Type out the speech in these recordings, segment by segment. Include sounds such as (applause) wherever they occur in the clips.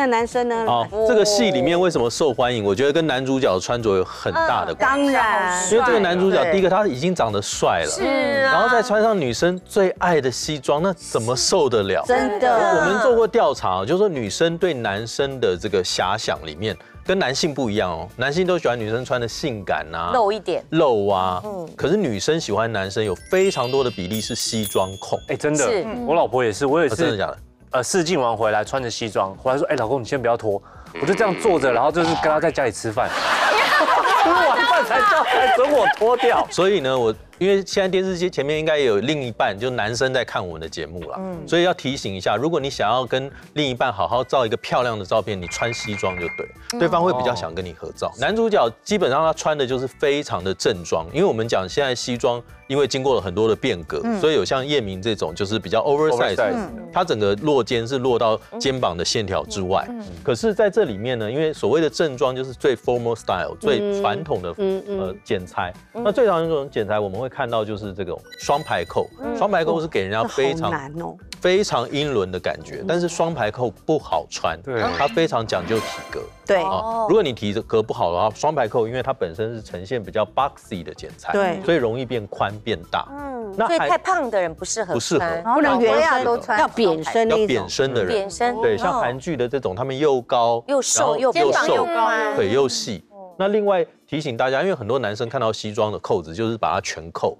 那男生呢？好，这个戏里面为什么受欢迎？我觉得跟男主角的穿着有很大的关系。当然，因为这个男主角，第一个他已经长得帅了，是啊，然后再穿上女生最爱的西装，那怎么受得了？真的，我们做过调查，就是说女生对男生的这个遐想里面，跟男性不一样哦。男性都喜欢女生穿的性感啊，露一点，露啊，嗯可是女生喜欢男生有非常多的比例是西装控。哎，真的是，我老婆也是，我有一次啊真的假的？呃试镜完回来穿着西装，回来说，哎，老公你先不要脱，我就这样坐着，然后就是跟他在家里吃饭，(laughs) 吃完饭才叫才准我脱掉。所以呢，我因为现在电视机前面应该也有另一半，就男生在看我们的节目了，所以要提醒一下，如果你想要跟另一半好好照一个漂亮的照片，你穿西装就对，对方会比较想跟你合照。男主角基本上他穿的就是非常的正装，因为我们讲现在西装因为经过了很多的变革，所以有像叶明这种就是比较 oversize，Oversize 它整个落肩是落到肩膀的线条之外。可是在这里面呢，因为所谓的正装就是最 formal style、最传统的呃剪裁。那最常用这种剪裁，我们会看到就是这种双排扣。双排扣是给人家非常难哦。非常英伦的感觉，但是双排扣不好穿，对。它非常讲究体格。对。啊，如果你体格不好的话，双排扣因为它本身是呈现比较 boxy 的剪裁，对。所以容易变宽变大。嗯，那所以太胖的人不适合不适合。不能维原身亚都穿。要扁身那要扁身的人，扁身。对，像哦韩剧的这种，他们又高又瘦又又瘦肩膀又宽。腿又细。那另外提醒大家，因为很多男生看到西装的扣子，就是把它全扣，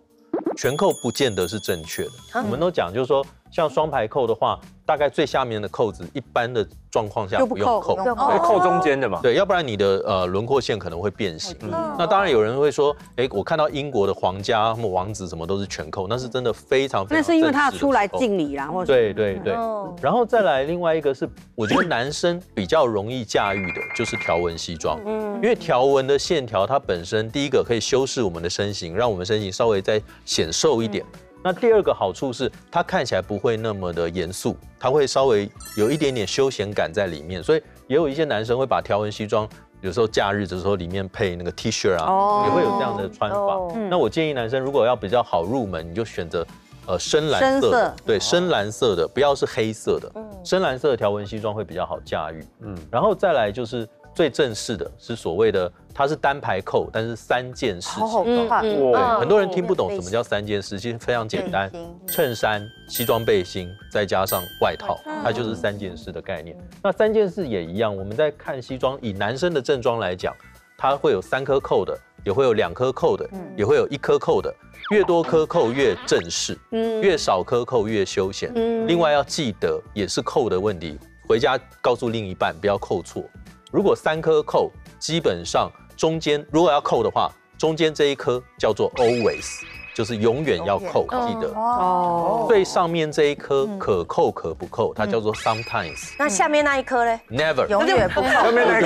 全扣不见得是正确的。我们都讲，就是说，像双排扣的话，大概最下面的扣子，一般的状况下就不不用扣。扣扣中间的嘛？对，要不然你的呃轮廓线可能会变形。嗯那当然有人会说，哎，我看到英国的皇家、什么王子什么都是全扣，那是真的非常非常那是因为他出来敬礼啦，或者对对对哦，然后再来另外一个是，我觉得男生比较容易驾驭的就是条纹西装，嗯因为条纹的线条它本身第一个可以修饰我们的身形，让我们身形稍微再显瘦一点。那第二个好处是它看起来不会那么的严肃，它会稍微有一点点休闲感在里面，所以也有一些男生会把条纹西装。有时候假日的时候，里面配那个 T 恤啊，哦也会有这样的穿法。哦那我建议男生如果要比较好入门，你就选择呃深蓝色，对，深蓝色的，不要是黑色的，深蓝色的条纹西装会比较好驾驭。嗯，然后再来就是最正式的，是所谓的它是单排扣，但是三件式好好西装。看，嗯哇，很多人听不懂什么叫三件式，其实非常简单，衬衫、西装背心，再加上外套，它就是三件式的概念。那三件式也一样，我们在看西装，以男生的正装来讲，它会有三颗扣的，也会有两颗扣的，也会有一颗扣的。越多颗扣越正式，嗯越少颗扣越休闲。嗯另外要记得，也是扣的问题，回家告诉另一半不要扣错。如果三颗扣，基本上中间如果要扣的话，中间这一颗叫做 always，就是永远要扣，记得。哦，最上面这一颗可扣可不扣，它叫做 sometimes。那下面那一颗呢？Never，永远不扣，下面那一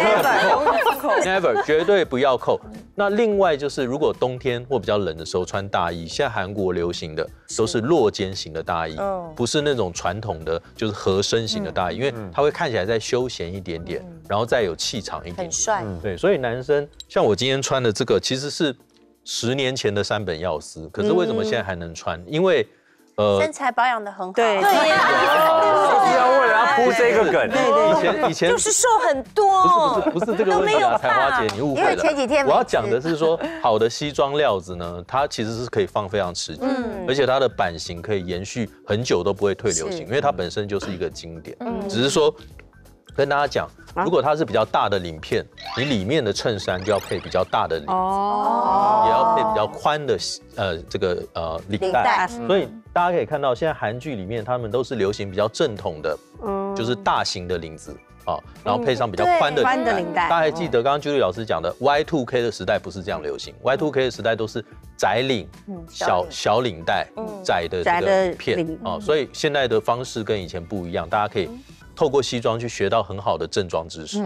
颗 (laughs) never，绝对不要扣。那另外就是，如果冬天或比较冷的时候穿大衣，现在韩国流行的都是落肩型的大衣嗯，不是那种传统的就是合身型的大衣，因为它会看起来再休闲一点点，然后再有气场一点点。很帅，对，所以男生像我今天穿的这个，其实是十年前的三本耀司，可是为什么现在还能穿？因为呃身材保养的很好，对对呀，就是要为了要铺这个梗，以前以前就是瘦很多，不是不是不是这个问题啊，彩花姐，你误会了。因为前几天没吃我要讲的是说，好的西装料子呢，它其实是可以放非常持久，而且它的版型可以延续很久都不会退流行，因为它本身就是一个经典。只是说跟大家讲，如果它是比较大的领片，你里面的衬衫就要配比较大的领，哦，也要配比较宽的呃这个呃领带。所以大家可以看到，现在韩剧里面他们都是流行比较正统的，嗯。就是大型的领子啊，然后配上比较宽的领带。大家还记得刚刚 Julie 老师讲的 Y2K 的时代不是这样流行，Y2K 的时代都是窄领、小小领。带、窄的这个片领。啊，所以现在的方式跟以前不一样，大家可以透过西装去学到很好的正装知识。